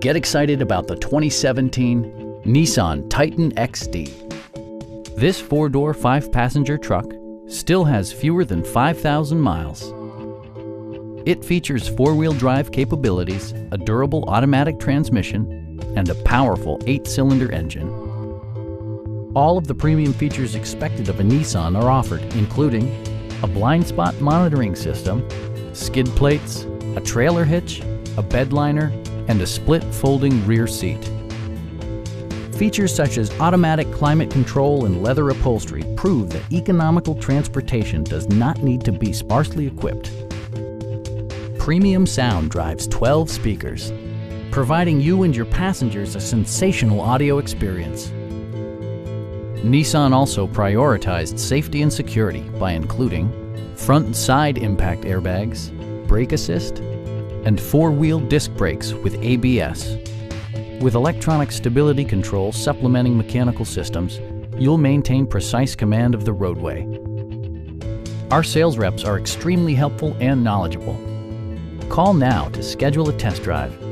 Get excited about the 2017 Nissan Titan XD. This four-door, five-passenger truck still has fewer than 5,000 miles. It features four-wheel drive capabilities, a durable automatic transmission, and a powerful eight-cylinder engine. All of the premium features expected of a Nissan are offered, including a blind spot monitoring system, skid plates, a trailer hitch, a bed liner, and a split folding rear seat. Features such as automatic climate control and leather upholstery prove that economical transportation does not need to be sparsely equipped. Premium sound drives 12 speakers, providing you and your passengers a sensational audio experience. Nissan also prioritized safety and security by including front and side impact airbags, brake assist, and four-wheel disc brakes with ABS. With electronic stability control supplementing mechanical systems, you'll maintain precise command of the roadway. Our sales reps are extremely helpful and knowledgeable. Call now to schedule a test drive